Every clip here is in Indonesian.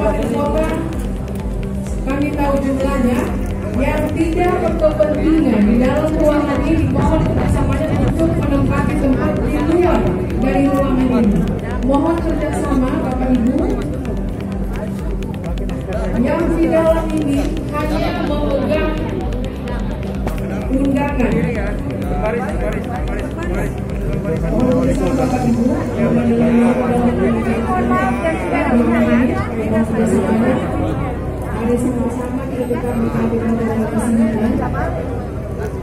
kota, kami tahu jumlahnya yang tidak berkepentingan di dalam ruangan ini mohon kerjasamanya untuk menempati tempat di luar dari ruangan ini. Mohon kerjasama Bapak Ibu yang di dalam ini hanya memegang undangan. Mohon bisa Bapak Ibu yang undangan yang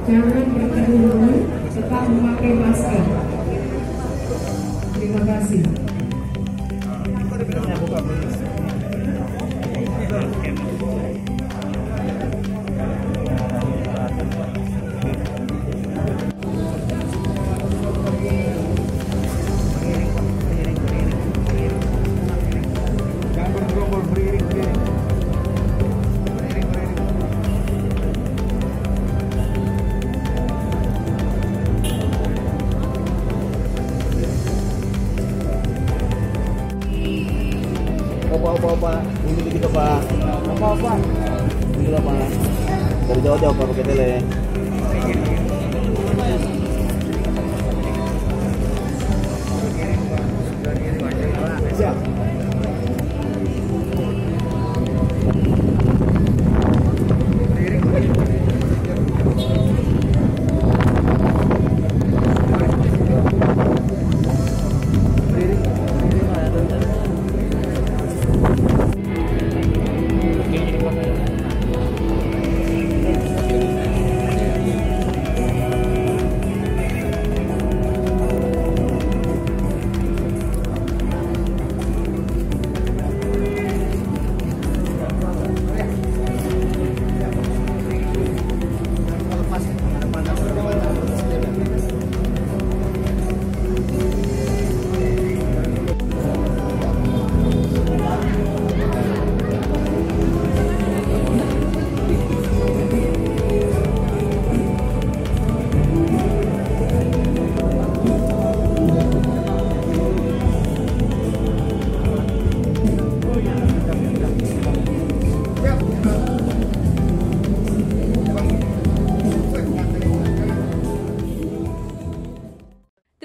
Jangan dulu, tetap memakai masker. Terima kasih. Jangan Opa, opa, opa. Ini kita pak. Apa apa? Ini lah pak. Dari jauh-jauh pak pakai tele.